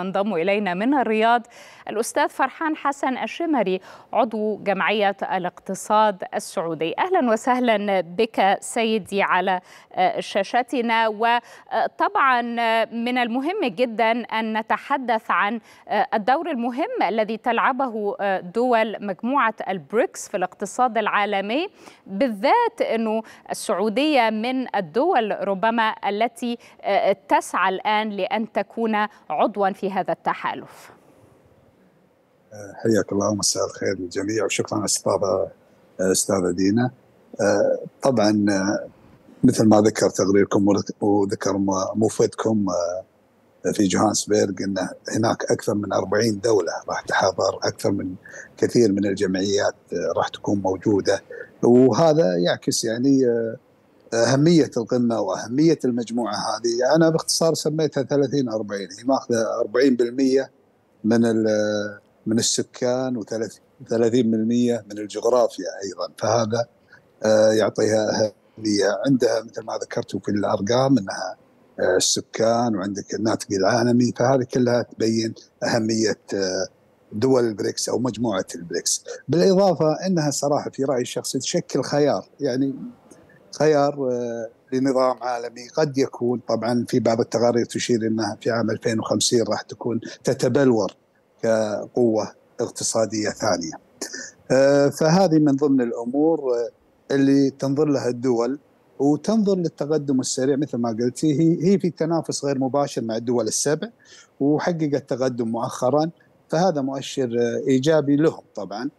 انضم إلينا من الرياض الأستاذ فرحان حسن الشمري عضو جمعية الاقتصاد السعودي. أهلا وسهلا بك سيدي على شاشتنا. وطبعا من المهم جدا أن نتحدث عن الدور المهم الذي تلعبه دول مجموعة البريكس في الاقتصاد العالمي بالذات أنه السعودية من الدول ربما التي تسعى الآن لأن تكون عضوا في هذا التحالف. حياك الله ومساء الخير للجميع وشكرا استاذه استاذه دينا. طبعا مثل ما ذكر تقريركم وذكر موفدكم في جوهانسبرغ إن هناك أكثر من 40 دولة راح تحضر أكثر من كثير من الجمعيات راح تكون موجودة. وهذا يعكس يعني أهمية القمة وأهمية المجموعة هذه. أنا باختصار سميتها 30 40 هي ماخذة 40% من من السكان و30% من الجغرافيا أيضا. فهذا يعطيها أهمية. عندها مثل ما ذكرتوا في الأرقام أنها السكان وعندك الناتج العالمي. فهذه كلها تبين أهمية دول البريكس أو مجموعة البريكس. بالإضافة إنها صراحة في رأيي الشخصي تشكل خيار. يعني خيار لنظام عالمي. قد يكون طبعا في بعض التقارير تشير إنها في عام 2050 راح تكون تتبلور كقوة اقتصادية ثانية. فهذه من ضمن الأمور اللي تنظر لها الدول وتنظر للتقدم السريع مثل ما قلتي هي هي في تنافس غير مباشر مع الدول السبع وحققت تقدم مؤخرا فهذا مؤشر إيجابي لهم طبعا.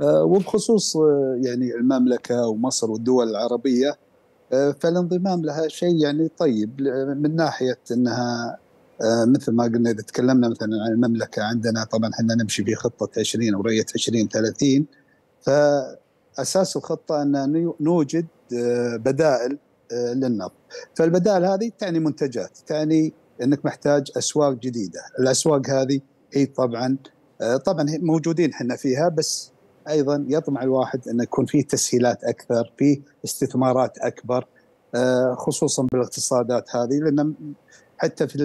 وبخصوص يعني المملكة ومصر والدول العربية فالانضمام لها شيء يعني طيب من ناحية إنها مثل ما قلنا إذا تكلمنا مثلا عن المملكة عندنا طبعا إحنا نمشي في خطة 20 ورؤيه 2030 فأساس الخطة أن نوجد بدائل للنفط. فالبدائل هذه تعني منتجات تعني إنك محتاج أسواق جديدة. الأسواق هذه هي طبعا طبعا موجودين إحنا فيها بس أيضا يطمع الواحد انه يكون فيه تسهيلات أكثر فيه استثمارات أكبر خصوصا بالاقتصادات هذه لأن حتى في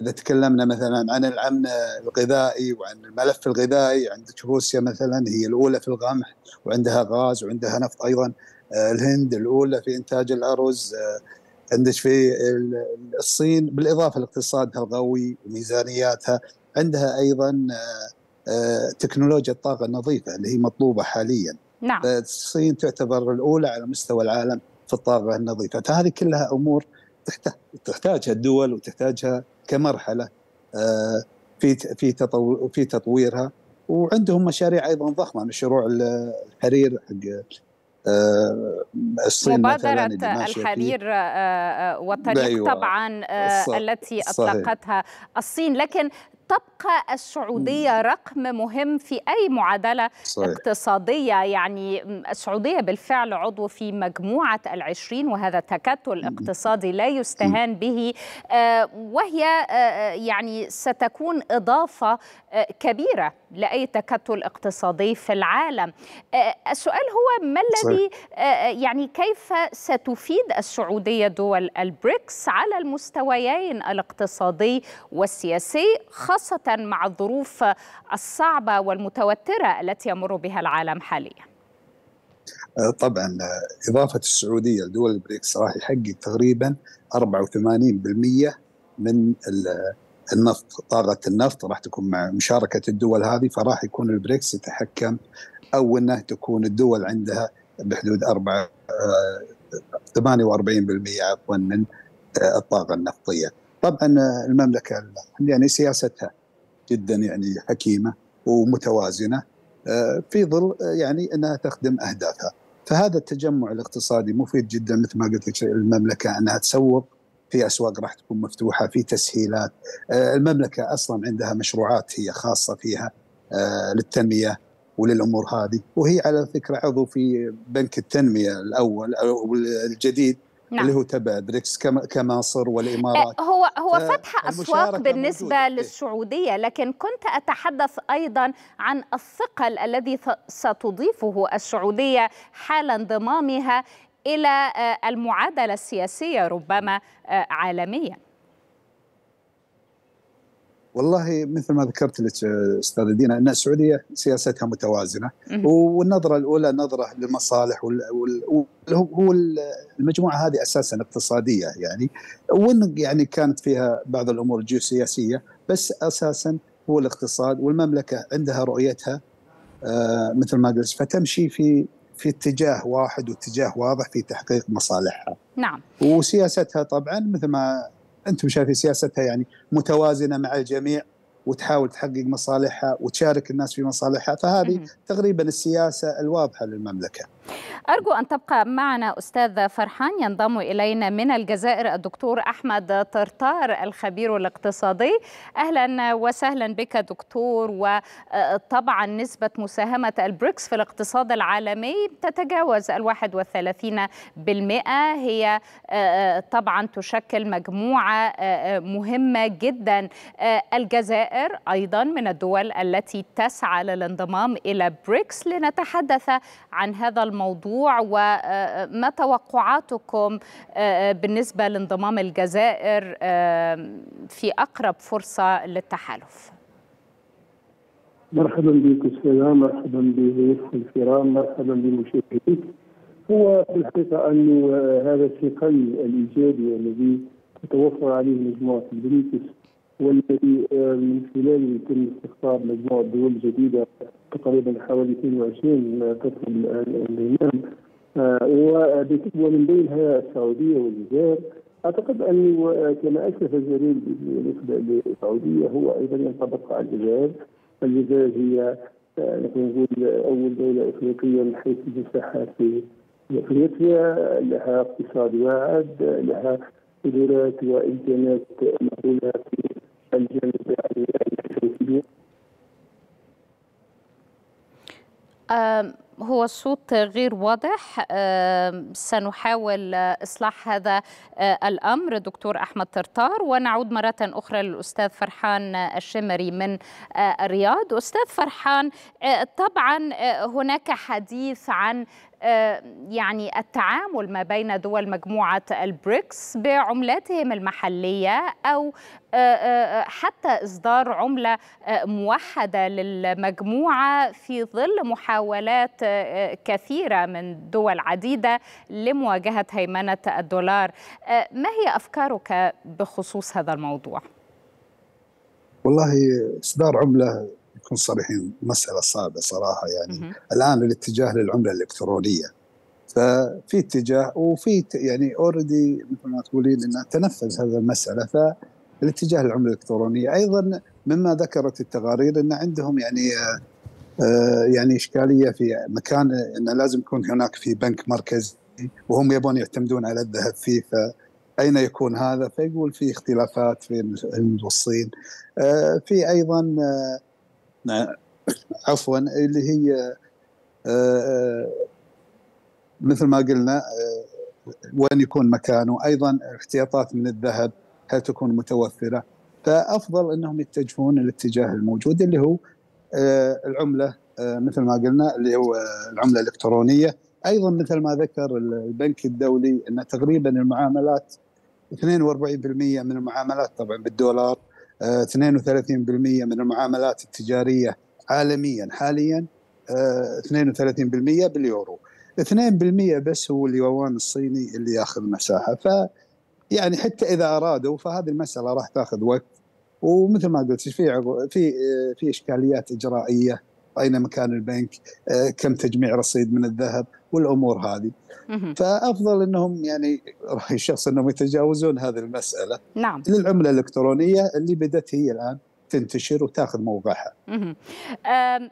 إذا تكلمنا مثلا عن الأمن الغذائي وعن الملف الغذائي عندك روسيا مثلا هي الأولى في القمح وعندها غاز وعندها نفط أيضا الهند الأولى في إنتاج الأرز عندك في الصين بالإضافة لاقتصادها القوي وميزانياتها عندها أيضا تكنولوجيا الطاقة النظيفة اللي هي مطلوبة حاليا. نعم. الصين تعتبر الأولى على مستوى العالم في الطاقة النظيفة. فهذه كلها أمور تحتاجها الدول وتحتاجها كمرحلة في في تطور في تطويرها. وعندهم مشاريع أيضا ضخمة مشروع الحرير حق الصين مبادرة الحرير والطريق أيوة طبعا التي أطلقتها الصين. لكن تبقى السعودية رقم مهم في أي معادلة صحيح. اقتصادية. يعني السعودية بالفعل عضو في مجموعة العشرين وهذا تكتل اقتصادي لا يستهان به. وهي يعني ستكون إضافة كبيرة لأي تكتل اقتصادي في العالم. السؤال هو ما الذي يعني كيف ستفيد السعودية دول البريكس على المستويين الاقتصادي والسياسي خاصة مع الظروف الصعبة والمتوترة التي يمر بها العالم حاليا. طبعا إضافة السعودية لدول البريكس راح يحقق تقريبا 84% من النفط طاقة النفط راح تكون مع مشاركة الدول هذه فراح يكون البريكس يتحكم أو أنه تكون الدول عندها بحدود 4 48% عفوا من الطاقة النفطية. طبعا المملكة يعني سياستها جدا يعني حكيمة ومتوازنة في ظل يعني أنها تخدم أهدافها. فهذا التجمع الاقتصادي مفيد جدا مثل ما قلت لك المملكة أنها تسوق في أسواق راح تكون مفتوحة في تسهيلات. المملكة أصلا عندها مشروعات هي خاصة فيها للتنمية وللأمور هذه. وهي على فكرة عضو في بنك التنمية الأول أو الجديد. نعم. اللي هو تبع بريكس كمصر والإمارات هو هو فتح اسواق بالنسبة موجودة. للسعودية لكن كنت أتحدث أيضا عن الثقل الذي ستضيفه السعودية حال انضمامها إلى المعادلة السياسية ربما عالميا والله مثل ما ذكرت لك أستاذ دينا إن السعودية سياستها متوازنة والنظرة الأولى نظرة للمصالح هو المجموعة هذه أساسا اقتصادية يعني وإن يعني كانت فيها بعض الأمور الجيوسياسية بس أساسا هو الاقتصاد والمملكة عندها رؤيتها آه مثل ما قلت فتمشي في في اتجاه واحد واتجاه واضح في تحقيق مصالحها. نعم. وسياستها طبعا مثل ما أنتم شايفين سياستها يعني متوازنة مع الجميع وتحاول تحقق مصالحها وتشارك الناس في مصالحها فهذه تقريبا السياسة الواضحة للمملكة. أرجو أن تبقى معنا أستاذ فرحان ينضم إلينا من الجزائر الدكتور أحمد طرطار الخبير الاقتصادي. أهلا وسهلا بك دكتور وطبعا نسبة مساهمة البريكس في الاقتصاد العالمي تتجاوز الواحد والثلاثين بالمئة. هي طبعا تشكل مجموعة مهمة جدا. الجزائر أيضا من الدول التي تسعى للانضمام إلى بريكس لنتحدث عن هذا الموضوع. الموضوع وما توقعاتكم بالنسبة لانضمام الجزائر في أقرب فرصة للتحالف؟ مرحبا بك أستاذة مرحبا بضيوف الكرام مرحبا بمشاهديك. هو في الحقيقة أن هذا الثقل الإيجابي الذي تتوفر عليه مجموعة البريكس والذي من خلاله يتم استقطاب مجموعة دول جديدة تقريبا حوالي 22 تطلب الانضمام ومن بينها السعودية والجزائر. أعتقد انه كما اسلف الجليل بالنسبة للسعودية هو أيضا ينطبق على الجزائر. الجزائر هي نقول أول دولة إفريقية من حيث المساحات في إفريقيا. لها اقتصاد واعد لها قدرات وإمكانات مهولة في هو الصوت غير واضح. سنحاول إصلاح هذا الأمر دكتور أحمد طرطار ونعود مرة أخرى للأستاذ فرحان الشمري من الرياض. أستاذ فرحان طبعا هناك حديث عن يعني التعامل ما بين دول مجموعة البريكس بعملاتهم المحلية أو حتى إصدار عملة موحدة للمجموعة في ظل محاولات كثيرة من دول عديدة لمواجهة هيمنة الدولار. ما هي أفكارك بخصوص هذا الموضوع؟ والله إصدار عملة نكون صريحين مسألة صعبة صراحة يعني. م- الآن الاتجاه للعملة الإلكترونية. ففي اتجاه وفي يعني اوريدي مثل ما تقولين انه تنفذ هذه المسألة. فالاتجاه للعمله الإلكترونية. أيضا مما ذكرت التقارير إن عندهم يعني آه يعني إشكالية في مكان انه لازم يكون هناك في بنك مركزي وهم يبون يعتمدون على الذهب فيه فأين يكون هذا؟ فيقول في اختلافات في الهند والصين. آه في أيضا آه عفوا اللي هي مثل ما قلنا وين يكون مكانه. أيضا احتياطات من الذهب. هل تكون متوفرة. فأفضل إنهم يتجهون الاتجاه الموجود اللي هو العملة مثل ما قلنا اللي هو العملة الإلكترونية. أيضا مثل ما ذكر البنك الدولي أن تقريبا المعاملات 42% من المعاملات طبعا بالدولار 32% من المعاملات التجارية عالميا حاليا 32% باليورو. 2% بس هو اليوان الصيني اللي ياخذ مساحة. ف يعني حتى إذا أرادوا فهذه المسألة راح تأخذ وقت. ومثل ما قلت في في في إشكاليات إجرائية اين مكان البنك كم تجميع رصيد من الذهب والأمور هذه. فأفضل إنهم يعني رأي الشخص إنهم يتجاوزون هذه المسألة. نعم. للعملة الإلكترونية اللي بدأت هي الآن. تنتشر وتاخذ موقعها.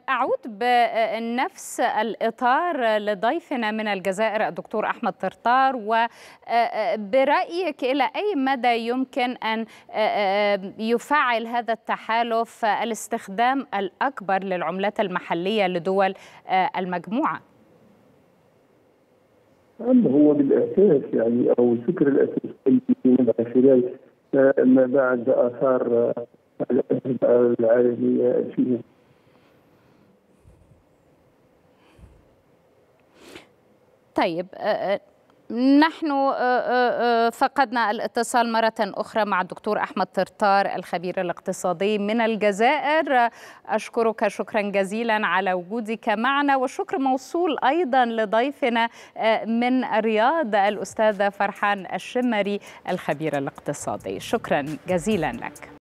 أعود بنفس الإطار لضيفنا من الجزائر الدكتور أحمد طرطار وبرايك إلى أي مدى يمكن أن يفعل هذا التحالف الاستخدام الأكبر للعملات المحلية لدول المجموعة؟ هو بالأساس يعني أو الفكر الاساسي من خلال ما بعد آثار العالمية فيها طيب نحن فقدنا الاتصال مرة أخرى مع الدكتور أحمد طرطار الخبير الاقتصادي من الجزائر. أشكرك شكرا جزيلا على وجودك معنا والشكر موصول أيضا لضيفنا من الرياض الأستاذ فرحان الشمري الخبير الاقتصادي. شكرا جزيلا لك.